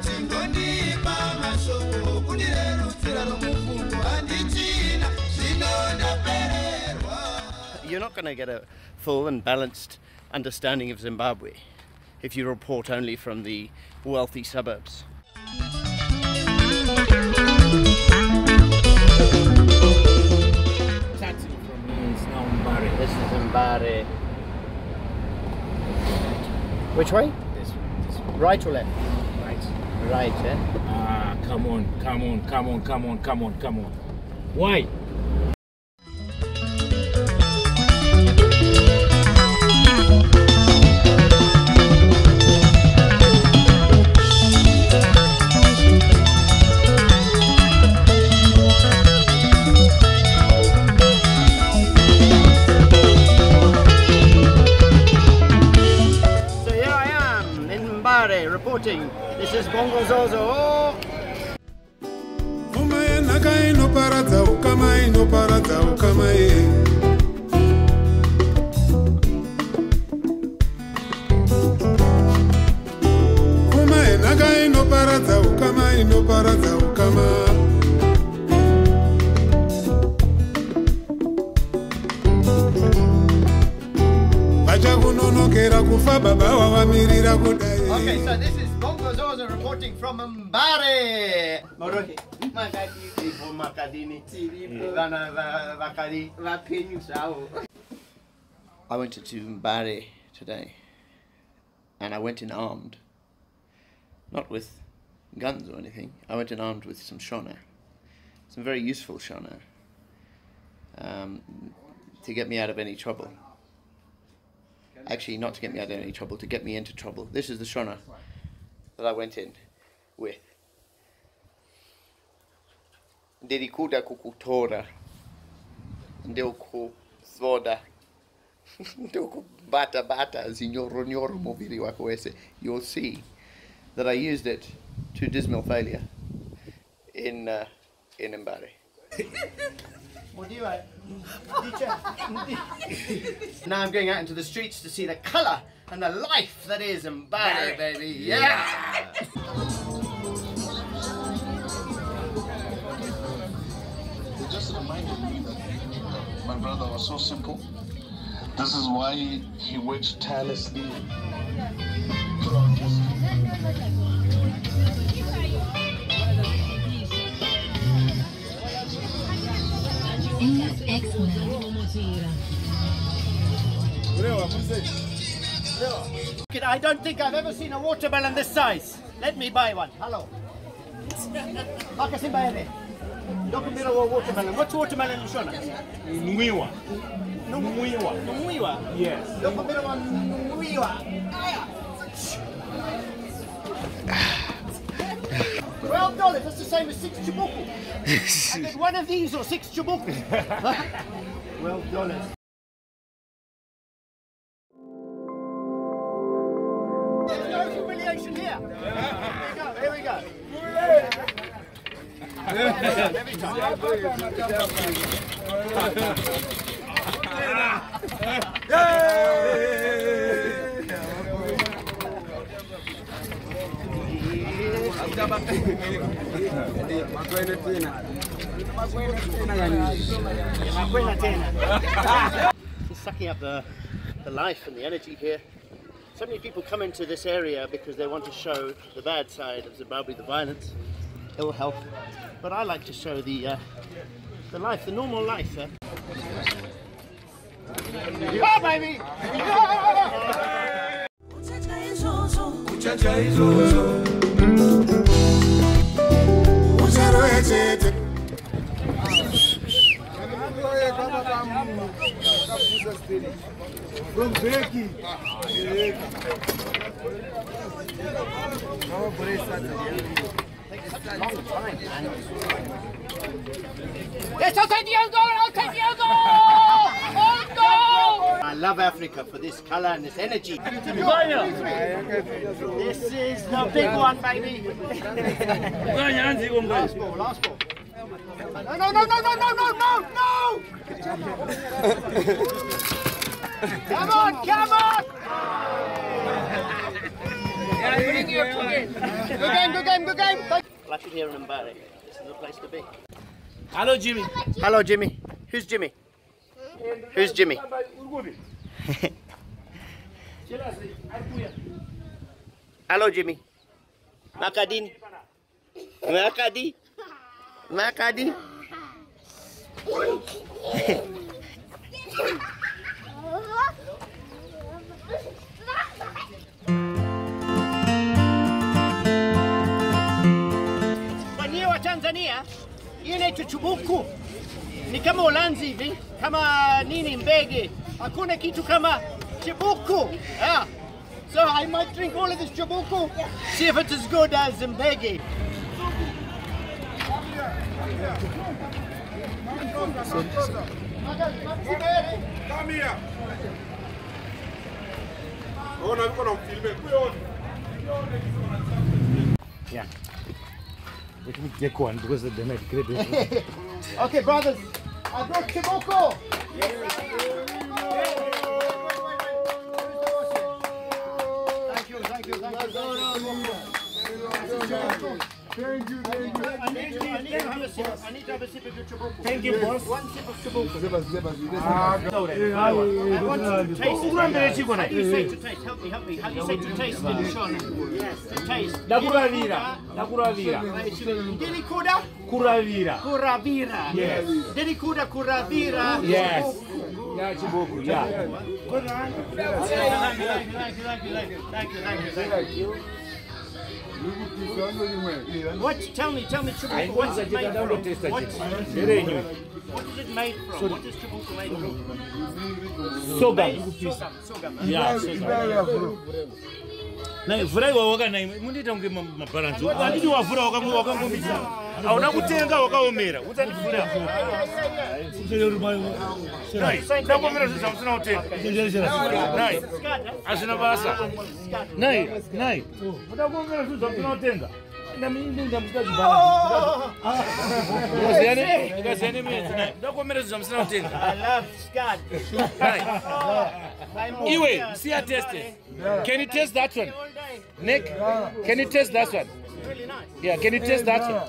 chingondipa mashoko kundirerutsira nomufungo handichina zvino ndapererwa You're not going to get a full and balanced understanding of Zimbabwe if you report only from the wealthy suburbs. Taxi from here is. This is Zimbabwe. Which way? This, this Right or left? Right. Eh? Ah, come on, come on, come on, come on, come on, come on. Why? So here I am in Mbare reporting. This is Bongo Zozo. pfuma yenhaka inoparadza ukama inoparadza ukama ye. Pfuma yenhaka inoparadza ukama inoparadza ukama. Vachakunonokera kufa baba wavamirira kudai Okay, so this is Bongo Zozo reporting from Mbare. Morohi. Makadini. Ipo makadini. Vana vakadi. Vapenyu sao. I went to Mbare today and I went in armed. Not with guns or anything. I went in armed with some shona. Some very useful shona. Um, to get me out of any trouble. Actually, not to get me out of any trouble, to get me into trouble. This is the shona that I went in with. Ndirikuda kukutora. Ndokuzvoda. Ndokubata bata zinyoronyoro muviri wako wese. You'll see that I used it to dismal failure in uh, in Mbare. now I'm going out into the streets to see the colour and the life that is Mbare, baby. Yeah. It just reminded me that my brother was so simple. This is why he worked tirelessly throughout I don't think I've ever seen a watermelon this size. Let me buy one. Hello. Akasimbaele. Dokumira wa watermelon. What's watermelon in Shona? Mwiwa. Mwiwa. Mwiwa. Yes. Wa mwiwa. Twelve dollars. That's the same as six chibuku. I get one of these or six chibuku. Twelve dollars. No here. Here we go. Here we go. Sucking up the, the life and the energy here. So many people come into this area because they want to show the bad side of Zimbabwe, the violence, ill health. But I like to show the uh, the life, the normal life. Uh. Yeah, baby! cima da, i take Diogo! Take I love Africa for this colour and this energy. this is the big one, baby. last ball, last ball. No, no, no, no, no, no, no, no, no! come on, come on! Good game, good game, good game. Lucky here in Mbare. This is the place to be. Hello, Jimmy. Hello, Jimmy. Who's Jimmy? Who's Jimmy? Hello, Jimmy. Makadini. Makadi. Makadi. Kwa nyie wa Tanzania, hii inaitwa chibuku. Ni kama ulanzi hivi, kama nini mbege. Hakuna kitu kama chibuku. Yeah. So I might drink all of this chibuku, see if it's as good as mbege. Yeah. Let me take one because they might create it. Okay, brothers, I brought you, thank you, thank you. Thank you, thank you. I need to, I need to have a sip. I need to have a sip of your. Thank you, boss. One sip of chibuku. Zeba, zeba, zeba. I want to taste it. How do you say to taste? Help me, help me. How do you say to taste in Shona? Yes, to taste. Ndakuravira. Ndakuravira. Dili kuda Kuravira. kuravira. Yes. Dili kuda kuravira. Yes. Yeah, Chibuku. Yeah. Thank you, thank you, thank you, thank you, thank you, thank you, What? Tell me, tell me, Chibuku, what's it made from? What, what is it made from? What is Chibuku made from? Sogam, sogam. huh? Yeah, sorghum. Na furahi wa waka na mundiita unge mabalansi. Anditi wavura wakangu wakangomisa. Hauna kutenga wakaomera. Ndakomera zvinhu zvamusina kutenga. Hazvina basa. Nai, nai. Mudakomera zvinhu zvamusina kutenga. ndakomera zvinhu zvamusina kutenga Iwe, siya teste. Can you taste that one? Nick, can you taste that one? Yeah, can you taste that one?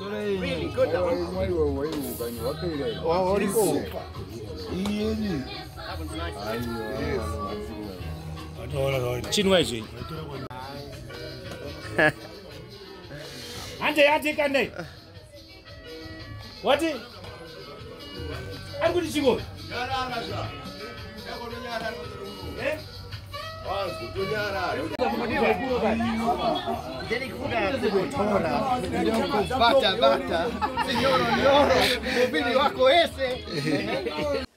imwe iwe waiukanye wapeiraiko iyeni. Chinwa izvenyu handei handei kandei wati ari kuti chingove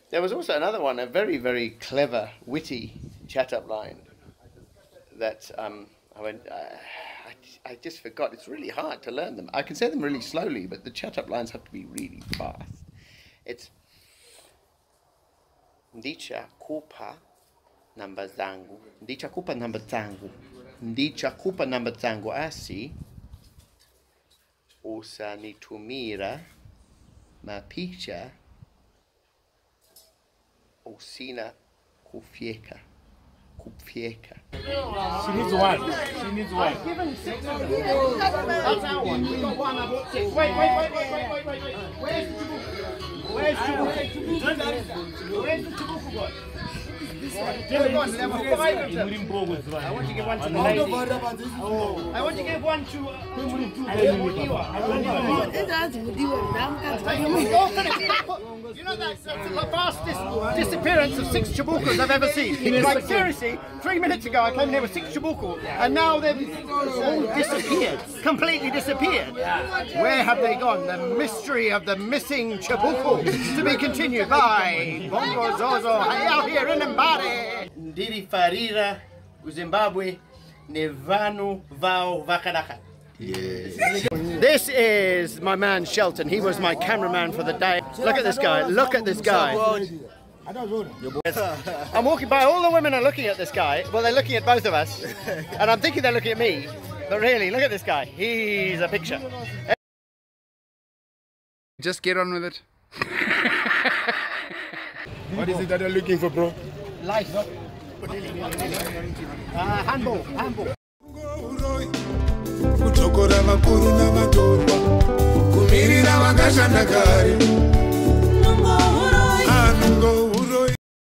There was also another one, a very, very clever, witty chat-up line that um, I went. Uh, I, I just forgot. It's really hard to learn them. I can say them really slowly, but the chat-up lines have to be really fast. It's ndicha kupa namba zangu, ndichakupa namba zangu, ndichakupa namba zangu asi usanitumira mapicha usina kufyeka kufyeka. She needs one. She needs one. That's our one. Wait, wait, wait, wait, wait, wait, wait, wait. Level one, level five. I want to give one to. I want to give one to uh, Mudiwa. You know that, that's the fastest disappearance of six Chibukus I've ever seen. Like seriously, three minutes ago I came here with six Chibuku, and now they've all disappeared, completely disappeared. Where have they gone? The mystery of the missing Chibuku to be continued by Bongo Zozo out here in Mbare. Ndiri Farira, Zimbabwe, Nevanu Vao Vakanaka. This is my man Shelton. He was my cameraman for the day. Look at this guy. Look at this guy. I'm walking by. All the women are looking at this guy. Well, they're looking at both of us, and I'm thinking they're looking at me. But really, look at this guy. He's a picture. Just get on with it. what is it that you're looking for, bro? life. Ah, hambo, hambo. kudzvokora vakuru navatorwa kumirira vakashanda kare